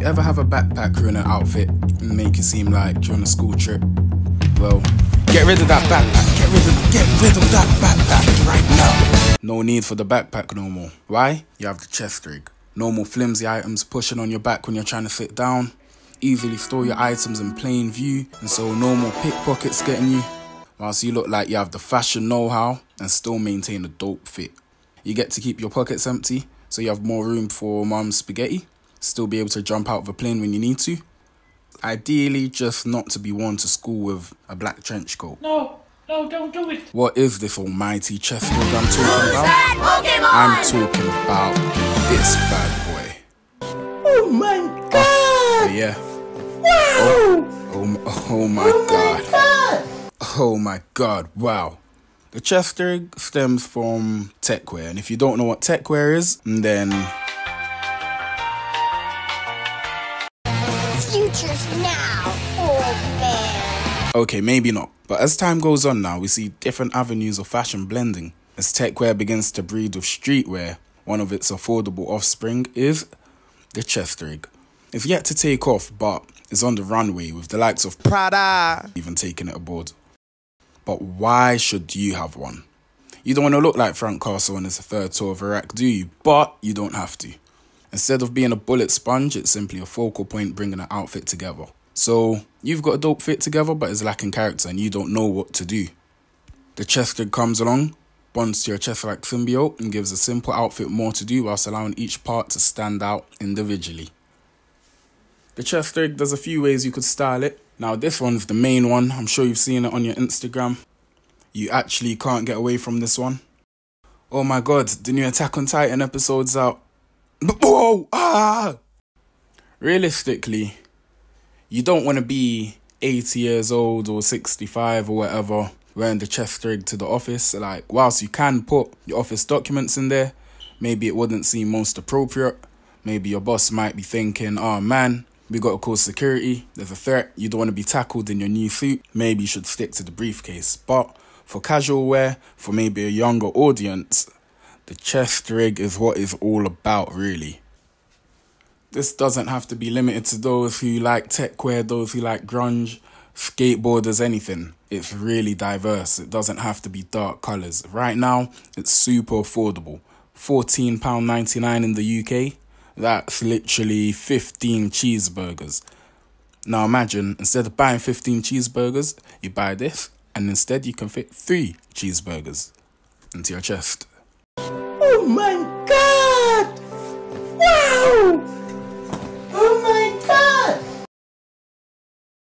You ever have a backpacker in an outfit and make it seem like you're on a school trip? Well, get rid of that backpack. Get rid of get rid of that backpack right now. No need for the backpack no more. Why? You have the chest rig. No more flimsy items pushing on your back when you're trying to sit down. Easily store your items in plain view, and so no more pickpockets getting you. Whilst you look like you have the fashion know-how and still maintain a dope fit. You get to keep your pockets empty, so you have more room for mum's spaghetti. Still be able to jump out of a plane when you need to. Ideally, just not to be worn to school with a black trench coat. No, no, don't do it. What is this almighty chest rig I'm talking about? I'm talking about this bad boy. Oh my god! Oh, Yeah. Wow! Oh, oh, oh my Oh god. my god! Oh my god, wow. The chest rig stems from techwear, and if you don't know what techwear is, then okay, maybe not. But as time goes on now, we see different avenues of fashion blending. As techwear begins to breed with streetwear, one of its affordable offspring is the chest rig. It's yet to take off, but is on the runway with the likes of Prada! even taking it aboard. But why should you have one? You don't want to look like Frank Castle on his third tour of Iraq, do you? But you don't have to. Instead of being a bullet sponge, it's simply a focal point bringing an outfit together. So, you've got a dope fit together, but it's lacking character and you don't know what to do. The chest rig comes along, bonds to your chest like symbiote, and gives a simple outfit more to do whilst allowing each part to stand out individually. The chest rig, there's a few ways you could style it. Now, this one's the main one. I'm sure you've seen it on your Instagram. You actually can't get away from this one. Oh my god, the new Attack on Titan episode's out. Whoa! Ah! Realistically, you don't want to be 80 years old or 65 or whatever wearing the chest rig to the office. Like, whilst you can put your office documents in there, maybe it wouldn't seem most appropriate. Maybe your boss might be thinking, oh man, we got to call security. There's a threat. You don't want to be tackled in your new suit. Maybe you should stick to the briefcase. But for casual wear, for maybe a younger audience, the chest rig is what it's all about, really. This doesn't have to be limited to those who like tech wear, those who like grunge, skateboarders, anything. It's really diverse. It doesn't have to be dark colours. Right now, it's super affordable. £14.99 in the UK. That's literally 15 cheeseburgers. Now imagine, instead of buying 15 cheeseburgers, you buy this, and instead you can fit 3 cheeseburgers into your chest. Oh my god! Wow!